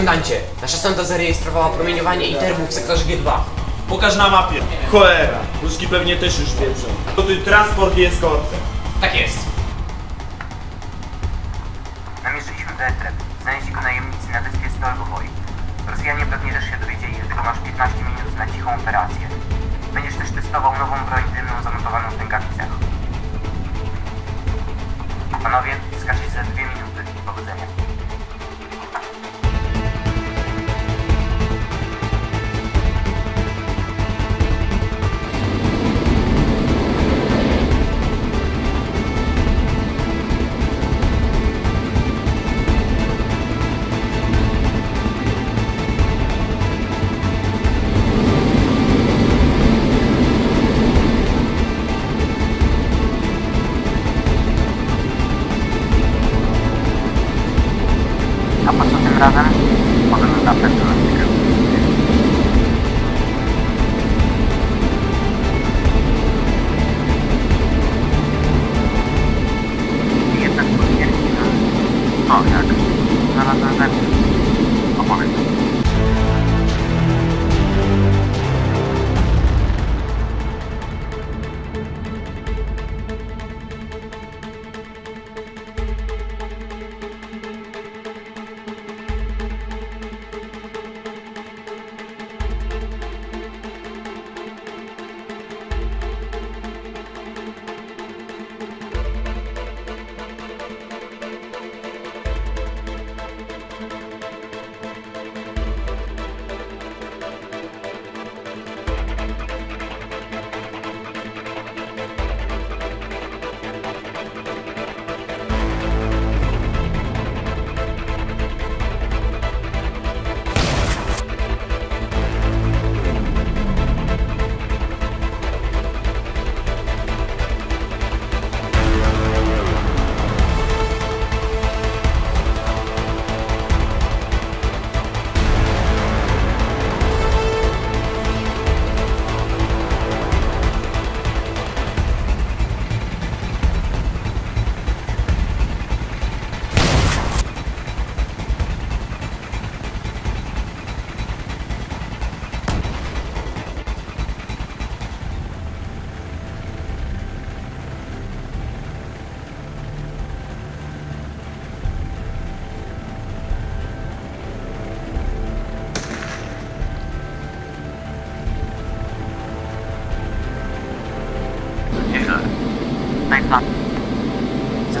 Komendancie, nasza sonda zarejestrowała promieniowanie iterbu w sektorze G2. Pokaż na mapie. Cholera. Ruski pewnie też już wiedzą. To tu transport i eskortę. Tak jest. Namierzyliśmy Detrep. Znaleźli go najemnicy na wyspie Stolbowoj. Rosjanie pewnie też się dowiedzieli, dlatego masz 15 minut na cichą operację. Będziesz też testował nową broń dymną zamontowaną w rękawicach. Panowie, skaczecie za dwie minuty. Powodzenia.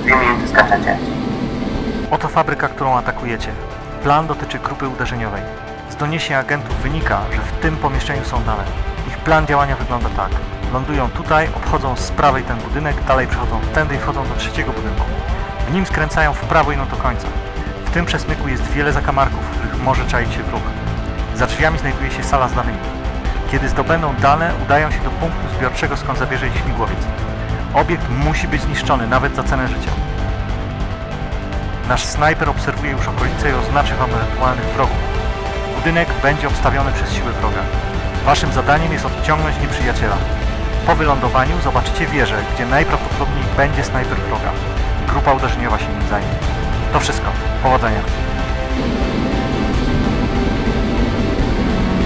Dwie minuty. Oto fabryka, którą atakujecie. Plan dotyczy grupy uderzeniowej. Z doniesień agentów wynika, że w tym pomieszczeniu są dane. Ich plan działania wygląda tak. Lądują tutaj, obchodzą z prawej ten budynek, dalej przechodzą tędy i wchodzą do trzeciego budynku. W nim skręcają w prawo i no do końca. W tym przesmyku jest wiele zakamarków, w których może czaić się wróg. Za drzwiami znajduje się sala z danymi. Kiedy zdobędą dane, udają się do punktu zbiorczego, skąd zabierze ich śmigłowiec. Obiekt musi być zniszczony, nawet za cenę życia. Nasz snajper obserwuje już okolice i oznaczy Wam ewentualnych wrogów. Budynek będzie obstawiony przez siły wroga. Waszym zadaniem jest odciągnąć nieprzyjaciela. Po wylądowaniu zobaczycie wieżę, gdzie najprawdopodobniej będzie snajper wroga. Grupa uderzeniowa się nim zajmie. To wszystko. Powodzenia.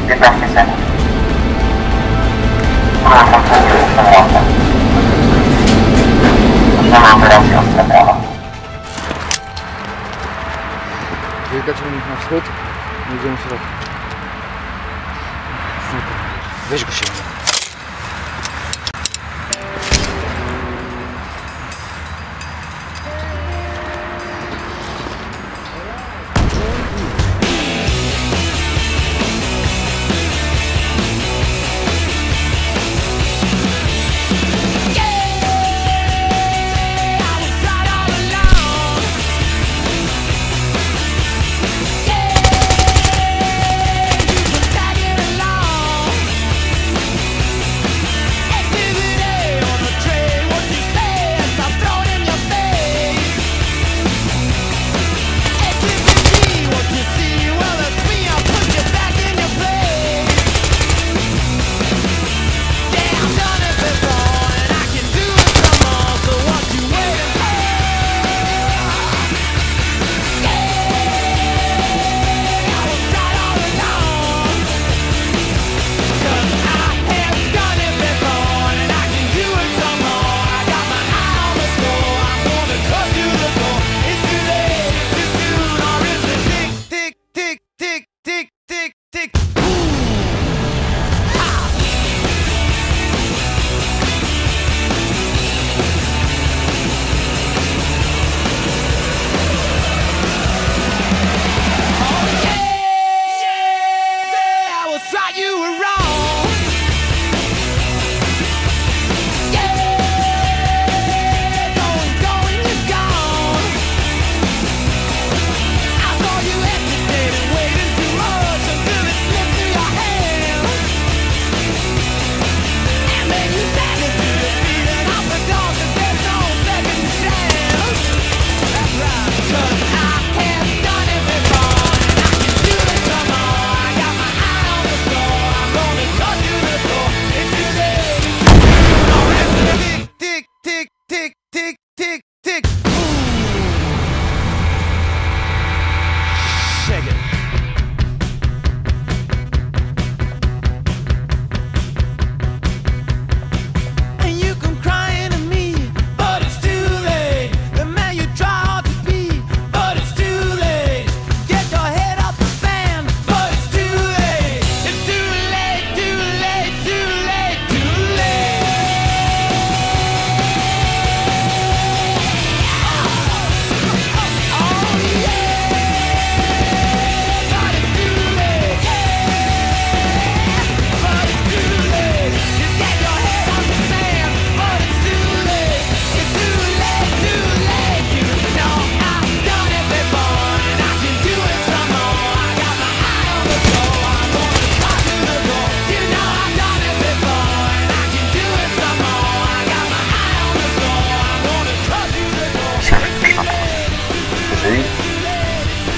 15 sekund. Wyłączam Zero operacja stracona. Wyjdziemy nich na wschód, nie idziemy w środku. Weź go się.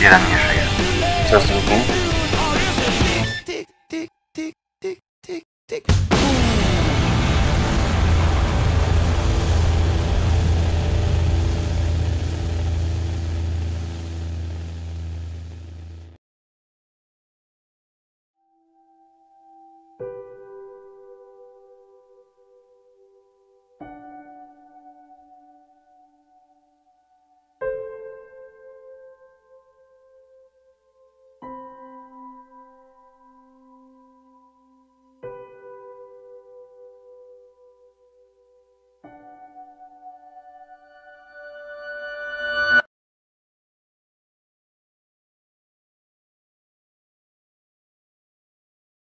quieran